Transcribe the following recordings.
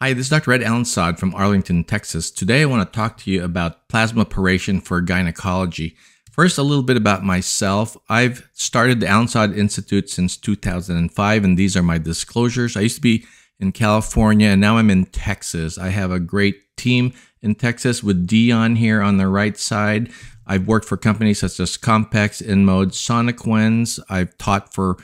Hi, this is Dr. Red Alinsod from Arlington, Texas. Today I want to talk to you about plasmaporation for gynecology. First, a little bit about myself. I've started the Alinsod Institute since 2005, and these are my disclosures. I used to be in California, and now I'm in Texas. I have a great team in Texas with Dion here on the right side. I've worked for companies such as Compex, InMode, Sonequence. I've taught for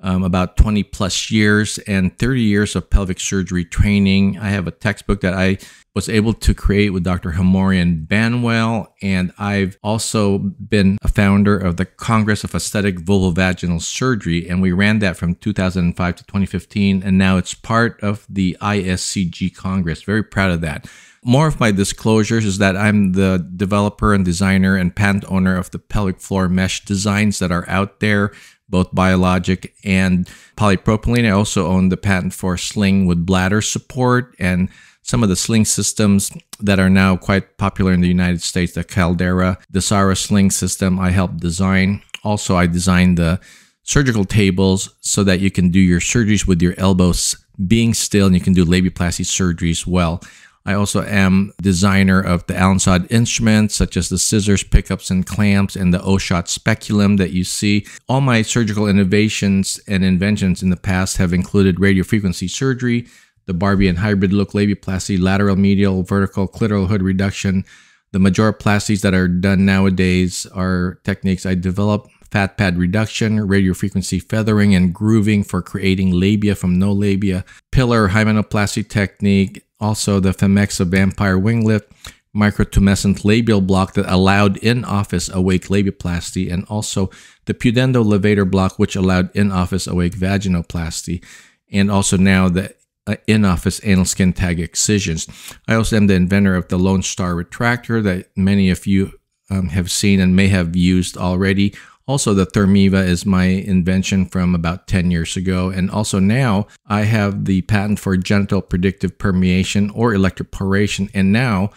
um, about 20 plus years and 30 years of pelvic surgery training. I have a textbook that I was able to create with Dr. Hamorian Banwell, and I've also been a founder of the Congress of Aesthetic Vulvovaginal Surgery, and we ran that from 2005 to 2015, and now it's part of the ISCG Congress. Very proud of that. More of my disclosures is that I'm the developer and designer and patent owner of the pelvic floor mesh designs that are out there both biologic and polypropylene. I also own the patent for sling with bladder support and some of the sling systems that are now quite popular in the United States, the Caldera, the Sara sling system I helped design. Also, I designed the surgical tables so that you can do your surgeries with your elbows being still and you can do labiaplasty surgeries well. I also am designer of the Alinsod instruments, such as the scissors, pickups, and clamps, and the O-Shot speculum that you see. All my surgical innovations and inventions in the past have included radiofrequency surgery, the Barbie and hybrid look labiaplasty, lateral medial, vertical clitoral hood reduction. The majoroplasties that are done nowadays are techniques I developed fat pad reduction, radiofrequency feathering and grooving for creating labia from no labia, pillar hymenoplasty technique, also the Femexa Vampire Wing Lift, microtumescent labial block that allowed in-office awake labiaplasty, and also the Pudendo levator block, which allowed in-office awake vaginoplasty, and also now the uh, in-office anal skin tag excisions. I also am the inventor of the Lone Star retractor that many of you um, have seen and may have used already. Also, the Thermiva is my invention from about 10 years ago. And also now I have the patent for genital predictive permeation or electroporation. And now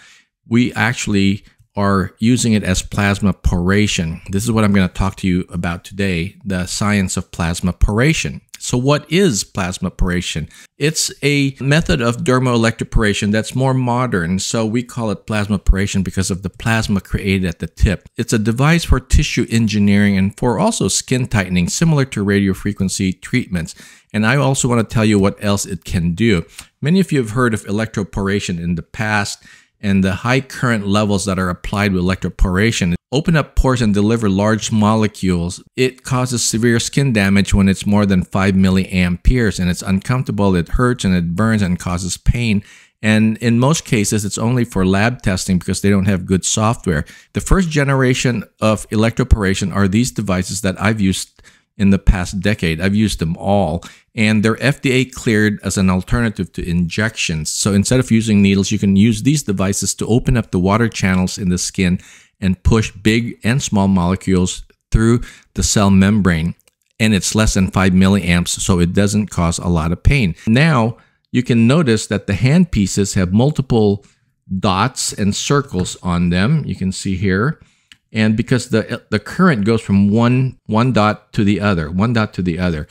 we actually are using it as plasma poration. This is what I'm going to talk to you about today, the science of plasmaporation. So, what is plasma plasmaporation? It's a method of dermoelectroporation that's more modern. So, we call it plasma plasmaporation because of the plasma created at the tip. It's a device for tissue engineering and for also skin tightening, similar to radiofrequency treatments. And I also want to tell you what else it can do. Many of you have heard of electroporation in the past and the high current levels that are applied with electroporation open up pores and deliver large molecules. It causes severe skin damage when it's more than 5 milliamperes and it's uncomfortable, it hurts and it burns and causes pain. And in most cases, it's only for lab testing because they don't have good software. The first generation of electroporation are these devices that I've used in the past decade. I've used them all, and they're FDA cleared as an alternative to injections. So instead of using needles, you can use these devices to open up the water channels in the skin and push big and small molecules through the cell membrane. And it's less than 5 milliamps, so it doesn't cause a lot of pain. Now, you can notice that the hand pieces have multiple dots and circles on them. You can see here. And because the, the current goes from one, one dot to the other, one dot to the other.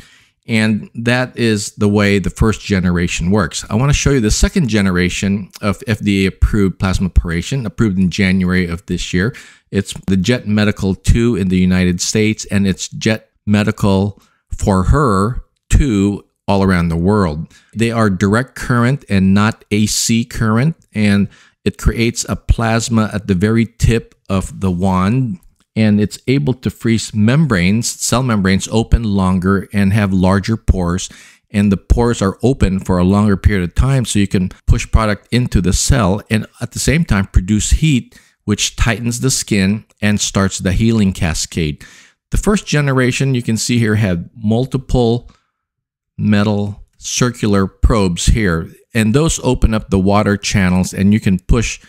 And that is the way the first generation works. I want to show you the second generation of FDA approved plasma plasmaporation, approved in January of this year. It's the Jett Medical 2 in the United States, and it's Jett Medical for her 2 all around the world. They are direct current and not AC current, and it creates a plasma at the very tip of the wand and it's able to freeze membranes, cell membranes open longer and have larger pores. And the pores are open for a longer period of time, so you can push product into the cell and at the same time produce heat, which tightens the skin and starts the healing cascade. The first generation you can see here had multiple metal circular probes here, and those open up the water channels, and you can push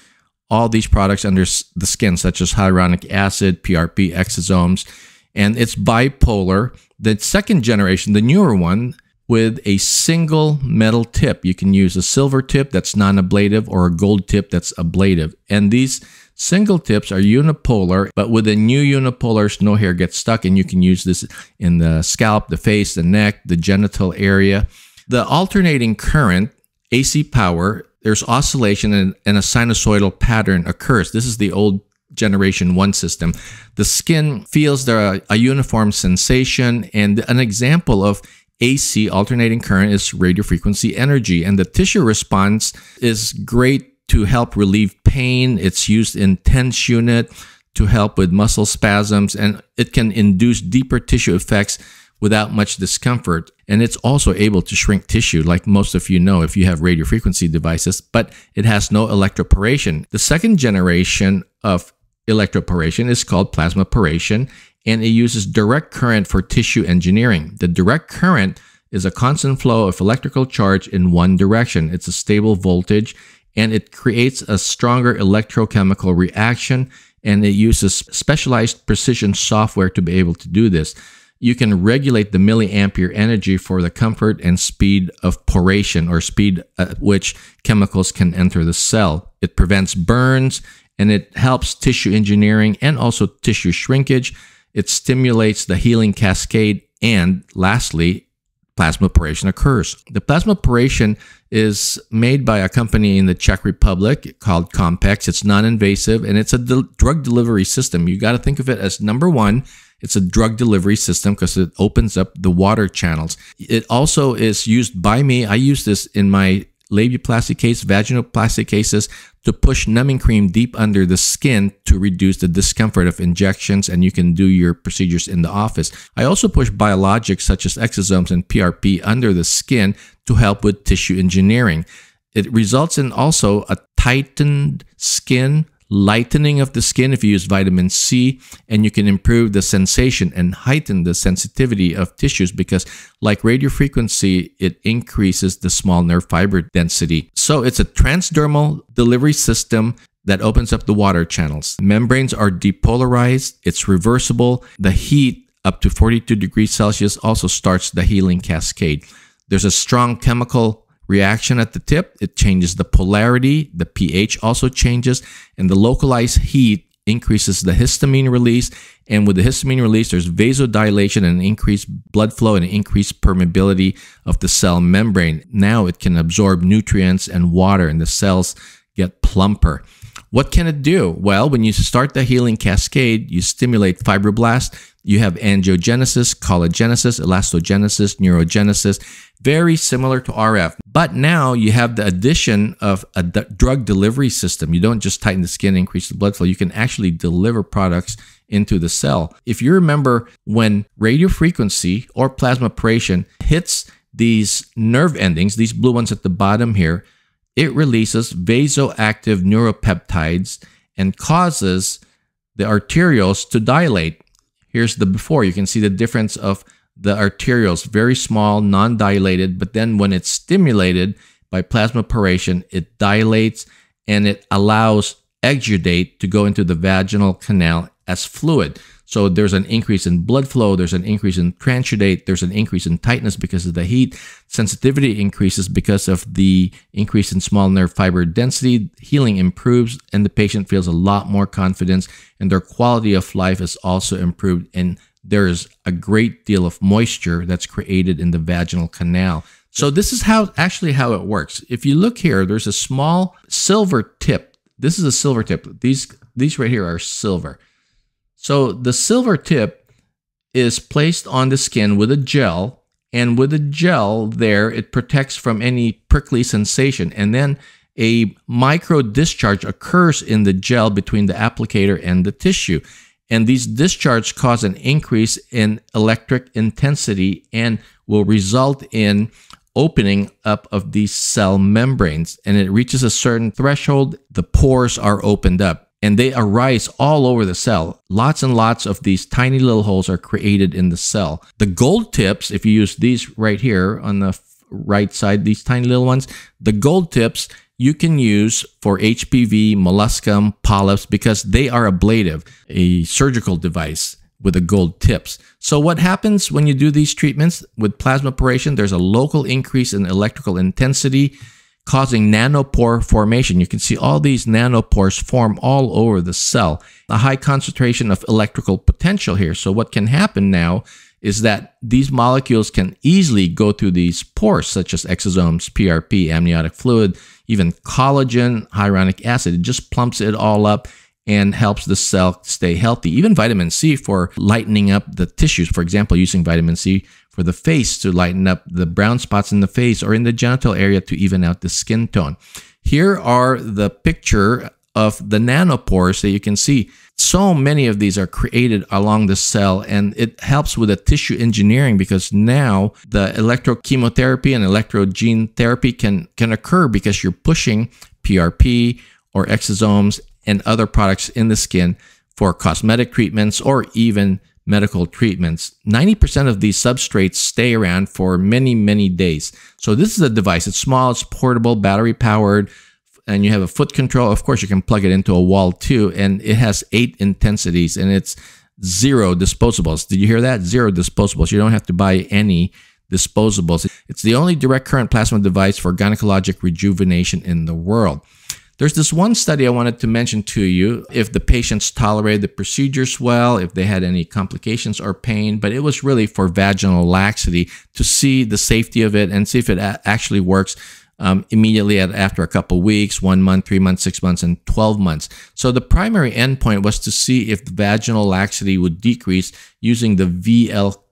all these products under the skin, such as hyaluronic acid, PRP, exosomes, and it's bipolar. The second generation, the newer one, with a single metal tip. You can use a silver tip that's non ablative or a gold tip that's ablative. And these single tips are unipolar, but with the new unipolars, no hair gets stuck, and you can use this in the scalp, the face, the neck, the genital area. The alternating current AC power, there's oscillation and, and a sinusoidal pattern occurs. This is the old generation 1 system. The skin feels the, a uniform sensation, and an example of AC alternating current is radio frequency energy, and the tissue response is great to help relieve pain. It's used in TENS unit to help with muscle spasms, and it can induce deeper tissue effects without much discomfort. And it's also able to shrink tissue, like most of you know if you have radio frequency devices, but it has no electroporation. The second generation of electroporation is called plasma plasmaporation, and it uses direct current for tissue engineering. The direct current is a constant flow of electrical charge in one direction. It's a stable voltage and it creates a stronger electrochemical reaction and it uses specialized precision software to be able to do this. You can regulate the milliampere energy for the comfort and speed of poration or speed at which chemicals can enter the cell. It prevents burns and it helps tissue engineering and also tissue shrinkage. It stimulates the healing cascade. And lastly, plasma plasmaporation occurs. The plasma plasmaporation is made by a company in the Czech Republic called Compex. It's non-invasive and it's a de drug delivery system. You got to think of it as number one, it's a drug delivery system because it opens up the water channels. It also is used by me. I use this in my labiaplasty case, vaginal vaginoplasty cases to push numbing cream deep under the skin to reduce the discomfort of injections and you can do your procedures in the office. I also push biologics such as exosomes and PRP under the skin to help with tissue engineering. It results in also a tightened skin, lightening of the skin if you use vitamin C, and you can improve the sensation and heighten the sensitivity of tissues because, like radio frequency, it increases the small nerve fiber density. So it's a transdermal delivery system that opens up the water channels. Membranes are depolarized, it's reversible. The heat up to 42 degrees Celsius also starts the healing cascade. There's a strong chemical reaction at the tip. It changes the polarity. The pH also changes, and the localized heat increases the histamine release. And with the histamine release, there's vasodilation and increased blood flow and increased permeability of the cell membrane. Now it can absorb nutrients and water, and the cells get plumper. What can it do? Well, when you start the healing cascade, you stimulate fibroblasts, you have angiogenesis, collagenesis, elastogenesis, neurogenesis, very similar to RF. But now you have the addition of a drug delivery system. You don't just tighten the skin, increase the blood flow. You can actually deliver products into the cell. If you remember when radio frequency or plasmaporation hits these nerve endings, these blue ones at the bottom here, it releases vasoactive neuropeptides and causes the arterioles to dilate. Here's the before. You can see the difference of the arterioles, very small, non-dilated, but then when it's stimulated by plasmaporation, it dilates and it allows exudate to go into the vaginal canal as fluid. So there's an increase in blood flow, there's an increase in transudate, there's an increase in tightness because of the heat. Sensitivity increases because of the increase in small nerve fiber density. Healing improves and the patient feels a lot more confidence and their quality of life is also improved and there's a great deal of moisture that's created in the vaginal canal. So this is how actually how it works. If you look here, there's a small silver tip. This is a silver tip. These these right here are silver. So the silver tip is placed on the skin with a gel, and with the gel there, it protects from any prickly sensation. And then a micro discharge occurs in the gel between the applicator and the tissue. And these discharges cause an increase in electric intensity and will result in opening up of these cell membranes. And it reaches a certain threshold, the pores are opened up and they arise all over the cell. Lots and lots of these tiny little holes are created in the cell. The gold tips, if you use these right here on the right side, these tiny little ones, the gold tips you can use for HPV, molluscum, polyps because they are ablative, a surgical device with the gold tips. So what happens when you do these treatments with plasma plasmaporation? There's a local increase in electrical intensity causing nanopore formation. You can see all these nanopores form all over the cell. A high concentration of electrical potential here. So what can happen now is that these molecules can easily go through these pores, such as exosomes, PRP, amniotic fluid, even collagen, hyaluronic acid. It just plumps it all up and helps the cell stay healthy. Even vitamin C for lightening up the tissues. For example, using vitamin C for the face to lighten up the brown spots in the face or in the genital area to even out the skin tone. Here are the picture of the nanopores that you can see. So many of these are created along the cell, and it helps with the tissue engineering because now the electrochemotherapy and electrogene therapy can, can occur because you're pushing PRP or exosomes and other products in the skin for cosmetic treatments or even medical treatments. 90% of these substrates stay around for many, many days. So this is a device. It's small, it's portable, battery powered, and you have a foot control. Of course, you can plug it into a wall too, and it has eight intensities and it's zero disposables. Did you hear that? Zero disposables. You don't have to buy any disposables. It's the only direct current plasma device for gynecologic rejuvenation in the world. There's this one study I wanted to mention to you if the patients tolerated the procedures well, if they had any complications or pain, but it was really for vaginal laxity to see the safety of it and see if it actually works um, immediately at, after a couple weeks, one month, three months, six months, and 12 months. So the primary endpoint was to see if vaginal laxity would decrease using the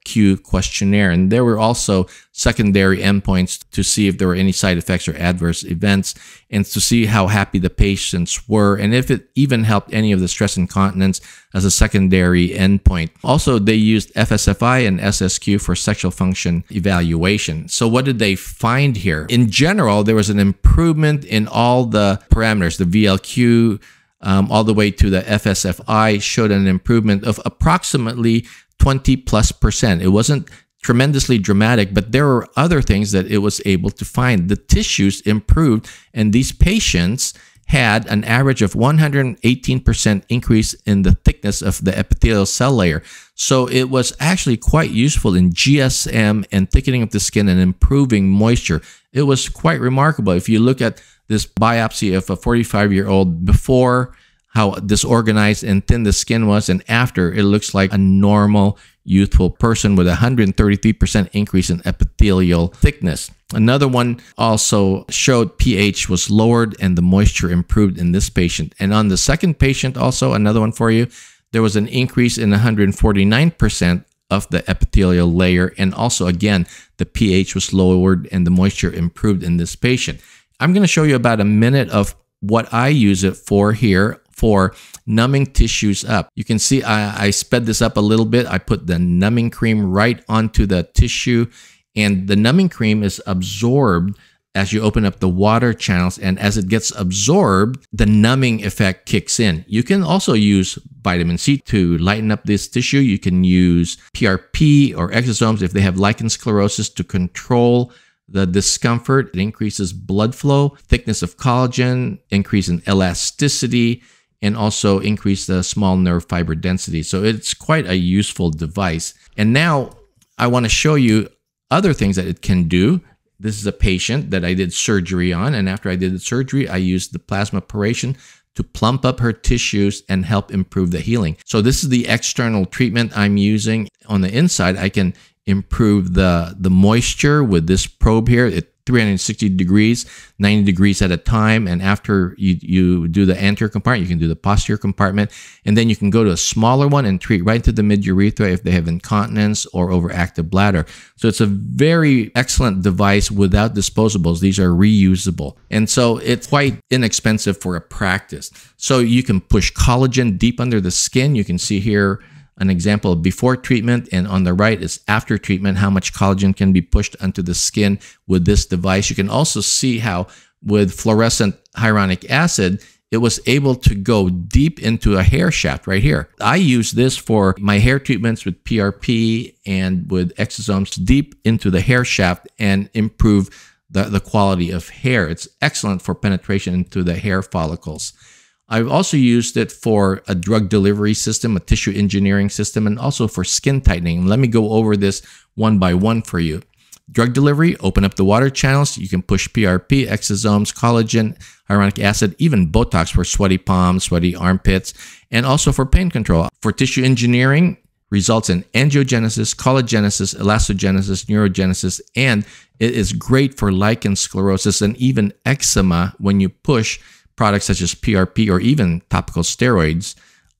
VLQ questionnaire. And there were also secondary endpoints to see if there were any side effects or adverse events and to see how happy the patients were and if it even helped any of the stress incontinence as a secondary endpoint. Also, they used FSFI and SSQ for sexual function evaluation. So what did they find here? In general, there was an improvement in all the parameters, the VLQ, um, all the way to the FSFI showed an improvement of approximately 20 plus percent. It wasn't tremendously dramatic, but there were other things that it was able to find. The tissues improved, and these patients had an average of 118% increase in the thickness of the epithelial cell layer. So it was actually quite useful in GSM and thickening of the skin and improving moisture. It was quite remarkable. If you look at this biopsy of a 45 year old before how disorganized and thin the skin was, and after it looks like a normal youthful person with a 133% increase in epithelial thickness. Another one also showed pH was lowered and the moisture improved in this patient. And on the second patient, also another one for you, there was an increase in 149% of the epithelial layer. And also, again, the pH was lowered and the moisture improved in this patient. I'm going to show you about a minute of what I use it for here for numbing tissues up. You can see I, I sped this up a little bit. I put the numbing cream right onto the tissue and the numbing cream is absorbed as you open up the water channels and as it gets absorbed the numbing effect kicks in you can also use vitamin c to lighten up this tissue you can use prp or exosomes if they have lichen sclerosis to control the discomfort it increases blood flow thickness of collagen increase in elasticity and also increase the small nerve fiber density so it's quite a useful device and now i want to show you other things that it can do this is a patient that I did surgery on. And after I did the surgery, I used the plasma plasmaporation to plump up her tissues and help improve the healing. So this is the external treatment I'm using. On the inside, I can improve the, the moisture with this probe here. It 360 degrees, 90 degrees at a time. And after you, you do the anterior compartment, you can do the posterior compartment. And then you can go to a smaller one and treat right to the mid urethra if they have incontinence or overactive bladder. So it's a very excellent device without disposables. These are reusable. And so it's quite inexpensive for a practice. So you can push collagen deep under the skin. You can see here an example before treatment, and on the right is after treatment, how much collagen can be pushed onto the skin with this device. You can also see how with fluorescent hyaluronic acid, it was able to go deep into a hair shaft right here. I use this for my hair treatments with PRP and with exosomes deep into the hair shaft and improve the, the quality of hair. It's excellent for penetration into the hair follicles. I've also used it for a drug delivery system, a tissue engineering system, and also for skin tightening. Let me go over this one by one for you. Drug delivery, open up the water channels. You can push PRP, exosomes, collagen, hyaluronic acid, even Botox for sweaty palms, sweaty armpits, and also for pain control. For tissue engineering, results in angiogenesis, collagenesis, elastogenesis, neurogenesis, and it is great for lichen sclerosis and even eczema when you push products such as PRP or even topical steroids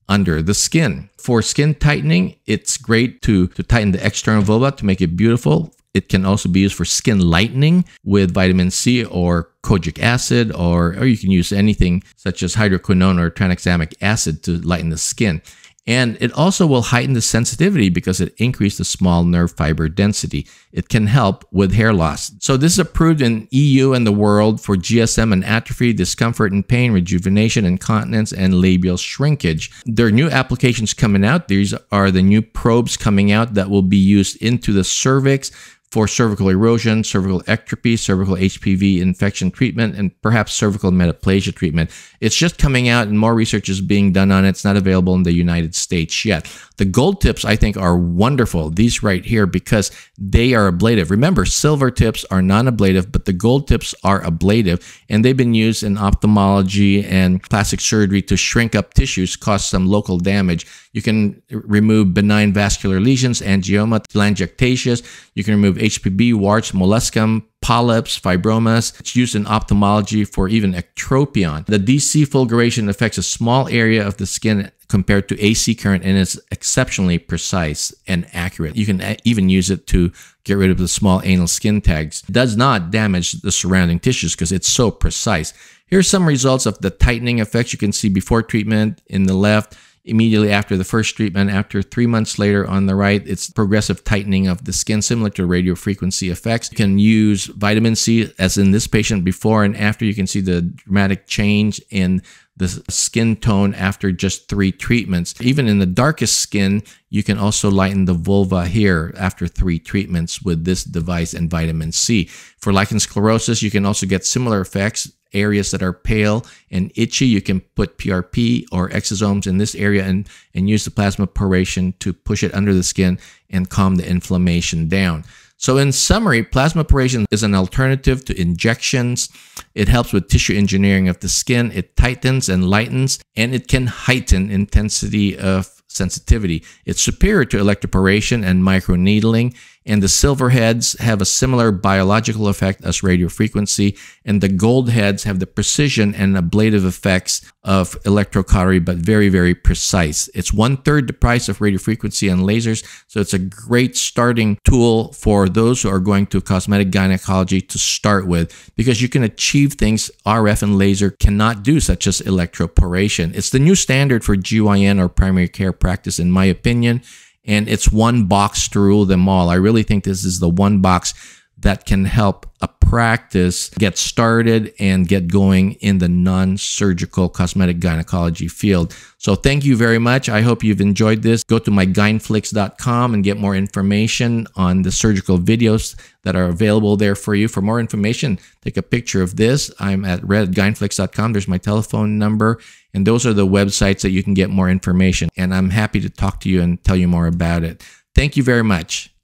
under the skin. For skin tightening, it's great to, to tighten the external vulva to make it beautiful. It can also be used for skin lightening with vitamin C or kojic acid, or, or you can use anything such as hydroquinone or tranexamic acid to lighten the skin. And it also will heighten the sensitivity because it increases the small nerve fiber density. It can help with hair loss. So this is approved in EU and the world for GSM and atrophy, discomfort and pain, rejuvenation, incontinence, and labial shrinkage. There are new applications coming out. These are the new probes coming out that will be used into the cervix for cervical erosion, cervical ectropy, cervical HPV infection treatment, and perhaps cervical metaplasia treatment. It's just coming out and more research is being done on it. It's not available in the United States yet. The gold tips, I think, are wonderful, these right here, because they are ablative. Remember, silver tips are non ablative, but the gold tips are ablative, and they've been used in ophthalmology and plastic surgery to shrink up tissues, cause some local damage. You can remove benign vascular lesions, angioma, telangiectasias. You can remove HPV, warts, molluscum, polyps, fibromas. It's used in ophthalmology for even ectropion. The DC fulguration affects a small area of the skin compared to AC current and is exceptionally precise and accurate. You can even use it to get rid of the small anal skin tags. It does not damage the surrounding tissues because it's so precise. Here's some results of the tightening effects you can see before treatment in the left immediately after the first treatment. After three months later on the right, it's progressive tightening of the skin, similar to radio frequency effects. You can use vitamin C, as in this patient before and after. You can see the dramatic change in the skin tone after just three treatments. Even in the darkest skin, you can also lighten the vulva here after three treatments with this device and vitamin C. For lichen sclerosis, you can also get similar effects areas that are pale and itchy, you can put PRP or exosomes in this area and, and use the plasmaporation to push it under the skin and calm the inflammation down. So in summary, plasmaporation is an alternative to injections. It helps with tissue engineering of the skin. It tightens and lightens, and it can heighten intensity of sensitivity. It's superior to electroporation and microneedling, and the silver heads have a similar biological effect as radiofrequency, and the gold heads have the precision and ablative effects of electrocautery, but very, very precise. It's one third the price of radiofrequency and lasers, so it's a great starting tool for those who are going to cosmetic gynecology to start with, because you can achieve things RF and laser cannot do, such as electroporation. It's the new standard for GYN or primary care practice, in my opinion and it's one box to rule them all. I really think this is the one box that can help a practice get started and get going in the non-surgical cosmetic gynecology field. So thank you very much. I hope you've enjoyed this. Go to mygyneflix.com and get more information on the surgical videos that are available there for you. For more information, take a picture of this. I'm at redgynflix.com. There's my telephone number and those are the websites that you can get more information. And I'm happy to talk to you and tell you more about it. Thank you very much.